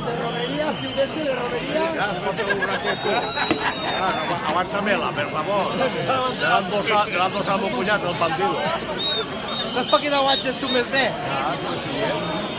De romería, si de de romería. Ja, escolta que tu. Ah, aguanta-me-la, per favor. Te l'han posat, te l'han posat amb un punyat, el bandido. No es para que no aguantes tú més bé. Ah, sí, sí.